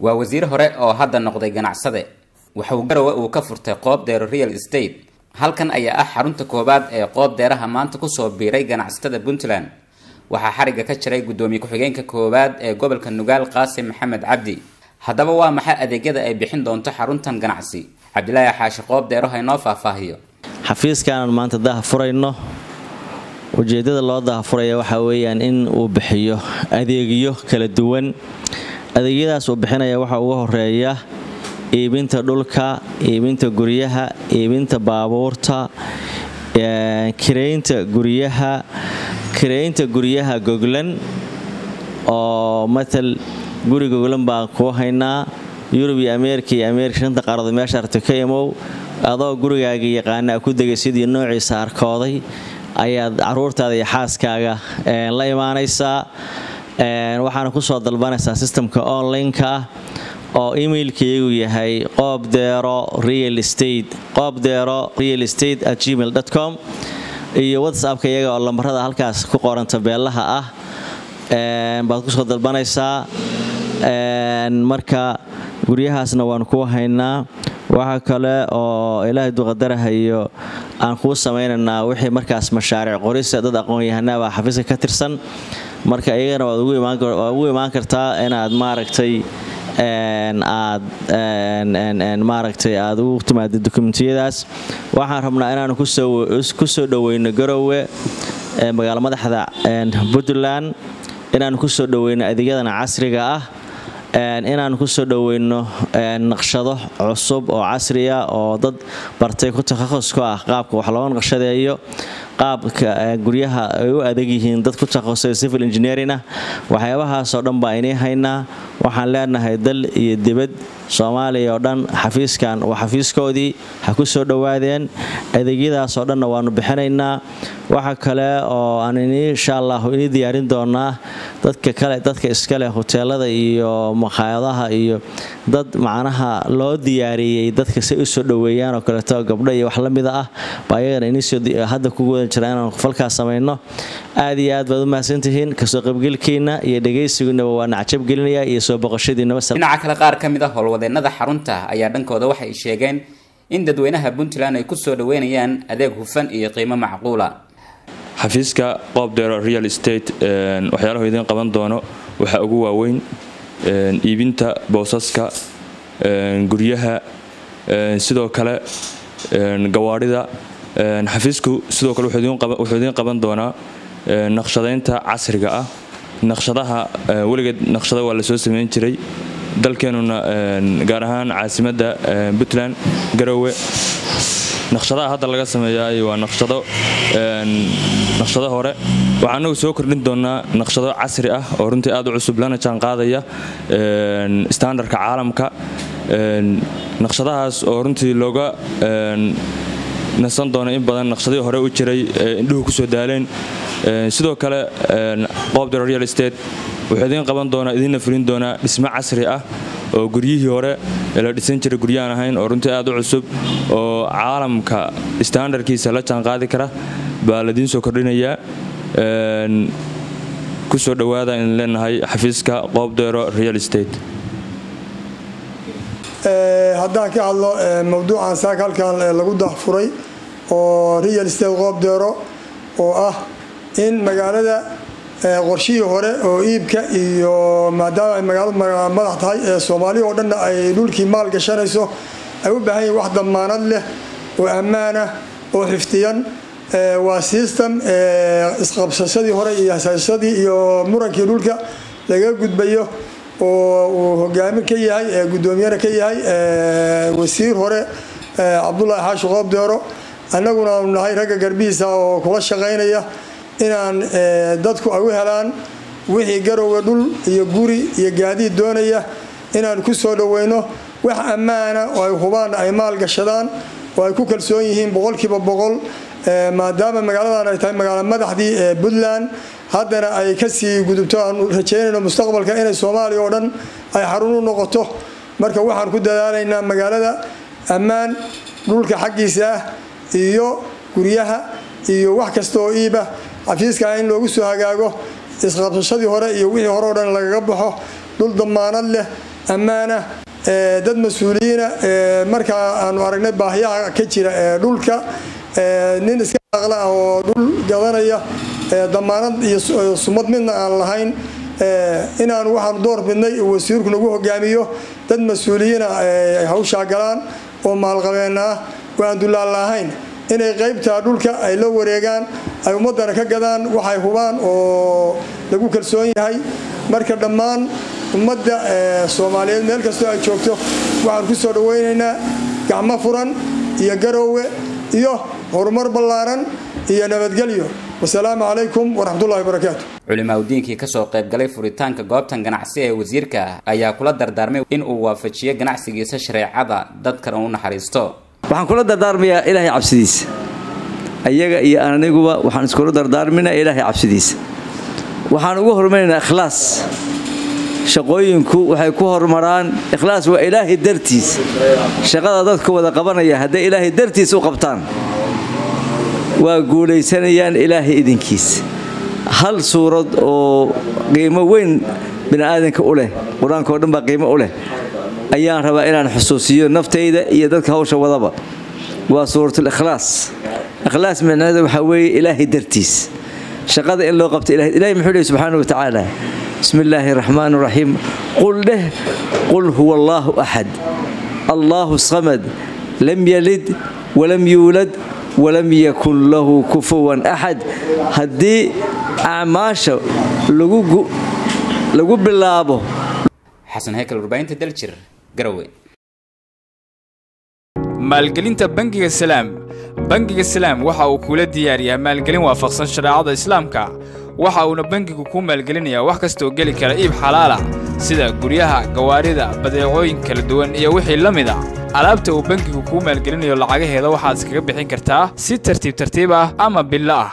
waa wasiir hore oo hadda noqday ganacsade. Waxauu garowe uu ka furtay qoob deero real estate. Halkan ayaa ah xarunta koowaad ee qoob deeraha maanta ku soo biiray ganacsatada puntland. Waxaa xarigga ka jiray guddoomiye ku-xigeenka koowaad ee gobolka nugaal qaasim maxamed cabdi. Haddaba waa maxay adeegyada ay bixin doonto xaruntan ganacsi? Cabdilaahi xaashi qoob deero haynoo faahfaahiyo. Xafiiskaanan maanta daha furayno ujeeddada loo daha furaya waxaa weeyaan in uu bixiyo adeegyo kala duwan. Adeegyadaas uu bixinaya waxaa uga horreeya iibinta dhulka iibinta guryaha iibinta baabuurta kireynta guryaha kireynta guryaha goglan oo matal guri goglan baan kuu haynaa. Yurub iyo ameerika iyo ameerika shanta qaaradood meesha aragto ka imow adoo gurigaaga yaqaana ku degay sidii noociisa arkooday ayaad caruurtaada iyo xaaskaaga la imaanaysaa waxaana ku soo dalbanaysaa sistamka online-ka ah oo emailkaiyagu yahay qoobdeero real state qoobdeero real state at gmail com iyo whatsappka iyaga oo lambarada halkaas ku qoranta beelaha ah baad ku soo dalbanaysaa. Marka guryahaasna waanu kuu haynaa waxa kale oo ilaahay duqadarahayo aan kuu samaynaynaa wixii markaas mashaariic qorisa dad aqoon-yahanabaa xafiiska ka tirsan. Marka iyagana waad ugu imaan kartaa inaad maaragtay aad maaragtay aad ugu timaada dokumentiyadaas waxaan rabnaa inaanu ku soo dhoweyno garowe magaalo madaxda puntland. Inaanu ku soo dhoweyno adeegyadan casriga ah inaanu ku soo dhoweyno naqshado cusub oo casriya oo dad bartay ku takhasus ku ah qaabka wax looga naqshadeeyo qaabka guryaha ay u adag yihiin dad ku takhasusay civil engineering ah. Waxyaabahaasoo dhan baa inii haynaa. Waxaan leenahay dal iyo dibad soomaaliya oo dhan xafiiskan waa xafiiskoodii ha ku soo dhowaadeen. Adeegyadaasoo dhanna waanu bixinaynaa. Waxa kale oo aan insha allahu inii diyaarin doonaa dadka kale dadka iskaleh hoteelada iyo makhaayadaha iyo dad macnaha loo diyaariyey dadka say u soo dhoweeyaan oo kaleeto gabdho iyo wax la mida ah. Baa iyagana iniihadda kugu wadan jira inaan falkaas samayno. Aad iyo aad baad u mahadsantihiin ka soo qaybgelkiina iyo dhegaysigiinaba waa nacjabgelinaya iyo soo boqoshadiinadhinaca kale qaar ka mid a howlwadeenada xarunta ayaa dhankooda waxay sheegeen in dadweynaha puntland ay ku soo dhaweynayaan adeeg hufan iyo qiimo macquula. Xafiiska qoobdeero real estate waxyaalahu idiin qaban doono waxaa ugu waaweyn iibinta boosaska guryaha sidoo kale gawaadhida xafiisku sidoo kale wuxuu idiin qaban doonaa naqshadaynta casriga ah. Naqshadaha weligeed naqshada waa la soo samayn jiray. Dalkeenuna gaar ahaan caasimadda puntland garowe. Naqshadaha hadda laga sameeyaay waa naqshado hore. Waxaa anagu soo kordhin doonaa naqshado casri ah oo runtii aad u cusub lana jaan qaadaya standardka caalamka. Naqshadahaas oo runtii looga nasan doona in badan naqshadii hore u jiray indhuhu ku soo daaleen. Sidoo kale qoobdero real estate wuxuu idiin qaban doonaa idiinna fulin doonaa dhismo casri ah oo guryihii hore la dhisan jiray guryahan ahayn oo runtii aad u cusub oo caalamka standardkiisa la jaanqaadi kara baa ladiin soo kordhinayaa. Kusoo dhowaada in leenahay xafiiska qoobdeero real estate haddaan ka hadlo mawduucan saaka halkan lagu dahfuray oo real estate qoobdeero oo ah in magaalada qorshihii hore oo iibka iyo maadaama ay magaaladu madax tahay ee soomaaliya oo dhanna ay dhulkii maal gashanayso ay u baahan yihiin wax damaanad leh oo ammaanah oo xifdiyan waa system isqabsashadii hore iyo hasaashadii iyo murankii dhulka laga gudbayo oo uu hogaamin ka yahay guddoomiyana ka yahay wasiir hore cabdulaahi xaashi qoobdeero annaguna aanu nahay ragga garbihiisa oo kula shaqaynaya inaan dadku ay u helaan wixii garowe dhul iyo guri iyo gaadiid doonaya inaan ku soo dhoweyno. Wax ammaana oo ay hubaan ay maal gashadaan oo ay ku kalsoon yihiin boqolkiiba boqol maadaama magaaladan ay tahay magaalo madaxdii ee puntland haddana ay ka sii gudubto aan rajeynayno mustaqbalka inay soomaaliya oo dhan ay xarun u noqoto. Marka waxaan ku dadaalaynaa magaalada ammaan dhulka xaggiisa ah iyo guryaha iyo wax kasta oo xafiiska in loogu soo hagaago isqabsashadii hore iyo wixii hore oo dhan lagaga baxo. Dhul damaanad leh ammaanah dad mas'uuliyiina markaa aanu aragnay baahiyaha ka jira ee dhulka nin iska aqla ah oo dhul gadanaya damaanad iyo sumad midna aan lahayn inaanu waxaanu door bidnay wasiirku nagu hogaamiyo dad mas'uuliyiina hawshaa galaan oo maalqabeen ah oo aan dullaal lahayn. Inay qaybtaa dhulka ay la wareegaan ay ummadana ka gadaan waxay hubaan oo lagu kalsoon yahay. Marka dhammaan ummadda soomaaliyeed meel kastoo ay joogto waxaan ku soo dhawaynaynaa gacmo furan iyo garoowe iyo horumar ballaaran iyo nabadgelyo wasalaamu calaykum waraxmatullahi barakaatu culimaadudiinkii ka soo qaybgalay furitaanka goobtan ganacsi ee wasiirka ayaa kula dardaarmay in uu waafajiyo ganacsigiisa shareecada dadkana u naxariisto. Waxaan kula dardaarmayaa ilaahay cabsidiisa. Ayaga iyo aniguba waxaan iskula dardaarminaa ilaahay cabsidiisa. Waxaan ugu horumarinaynaa ikhlaas. Shaqooyinku waxay ku horumaraan ikhlaas waa ilaahay dartiis. Shaqada dadka wada qabanaya hadday ilaahay dartiis u qabtaan waa guulaysanayaan ilaahay idinkiis. Hal suurad oo qiimo weyn bini'aadanka u leh qur'aanka oo dhan baa qiimo u leh ayaan rabaa inaan xusuusiyo naftayda iyo dadka hawsha wadaba. Waa suuratul ikhlaas. Ikhlaas micnaheeda waxaa weeye ilaahay dartiis. Shaqada in loo qabto ilahay muxuu lehi subxaana wa tacaala bismi illaahi araxmaan raxiim qul dheh qul huwa allaahu axad allaahu samad. Lam yalid walam yuulad walam yakun lahu kufuwan axad haddii acmaasha lagu bilaabo. Xasan heykal warbaahinta daljir garowe. Maalgelinta bangiga salaam. Bangiga salaam waxa uu kula diyaariyaa maalgelin waafaqsan shareecada islaamka waxa uuna bangigu kuu maalgelinayaa wax kastaoo geli kara iib xalaalah sida guryaha gawaarida badeecooyin kala duwan iyo wixii la mid a alaabta uu bangigu kuu maalgelinayo lacagaheeda waxaad iskaga bixin kartaa si tartiib tartiib ah ama billo ah